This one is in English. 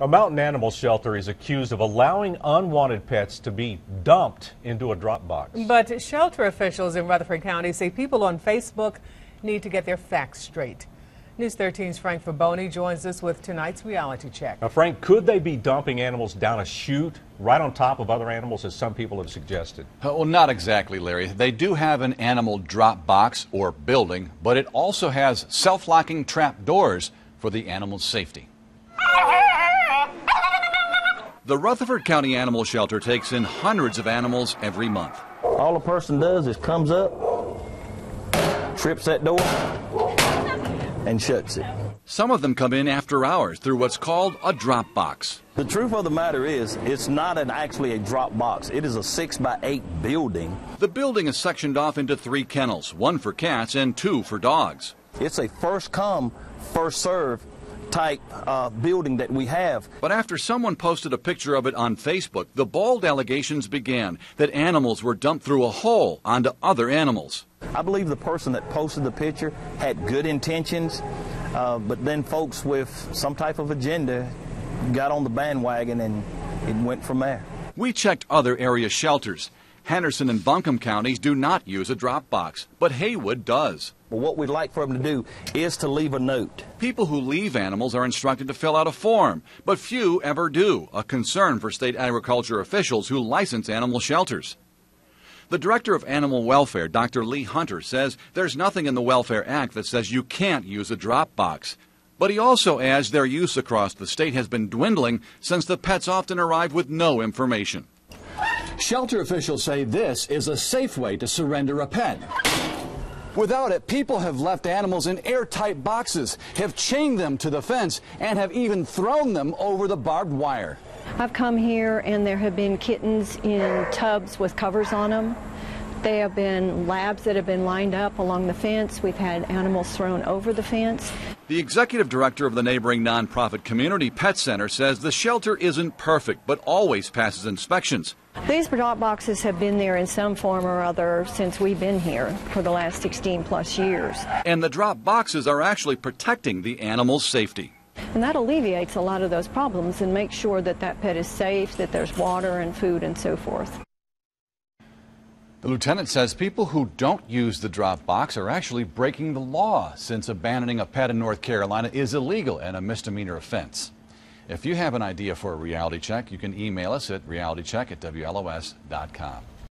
A mountain animal shelter is accused of allowing unwanted pets to be dumped into a drop box. But shelter officials in Rutherford County say people on Facebook need to get their facts straight. News 13's Frank Fraboni joins us with tonight's reality check. Now, Frank, could they be dumping animals down a chute right on top of other animals, as some people have suggested? Uh, well, not exactly, Larry. They do have an animal drop box or building, but it also has self locking trap doors for the animal's safety. The Rutherford County Animal Shelter takes in hundreds of animals every month. All a person does is comes up, trips that door, and shuts it. Some of them come in after hours through what's called a drop box. The truth of the matter is, it's not an, actually a drop box. It is a six by eight building. The building is sectioned off into three kennels, one for cats and two for dogs. It's a first come, first serve type uh, building that we have. But after someone posted a picture of it on Facebook, the bold allegations began that animals were dumped through a hole onto other animals. I believe the person that posted the picture had good intentions, uh, but then folks with some type of agenda got on the bandwagon and it went from there. We checked other area shelters. Henderson and Buncombe counties do not use a drop box, but Haywood does. Well, what we'd like for them to do is to leave a note. People who leave animals are instructed to fill out a form, but few ever do, a concern for state agriculture officials who license animal shelters. The director of animal welfare, Dr. Lee Hunter, says there's nothing in the Welfare Act that says you can't use a drop box. But he also adds their use across the state has been dwindling since the pets often arrive with no information. Shelter officials say this is a safe way to surrender a pet. Without it, people have left animals in airtight boxes, have chained them to the fence, and have even thrown them over the barbed wire. I've come here and there have been kittens in tubs with covers on them. There have been labs that have been lined up along the fence. We've had animals thrown over the fence. The executive director of the neighboring nonprofit Community Pet Center says the shelter isn't perfect, but always passes inspections. These drop boxes have been there in some form or other since we've been here for the last 16 plus years. And the drop boxes are actually protecting the animal's safety. And that alleviates a lot of those problems and makes sure that that pet is safe, that there's water and food and so forth. The lieutenant says people who don't use the drop box are actually breaking the law since abandoning a pet in North Carolina is illegal and a misdemeanor offense. If you have an idea for a reality check, you can email us at realitycheck at WLOS.com.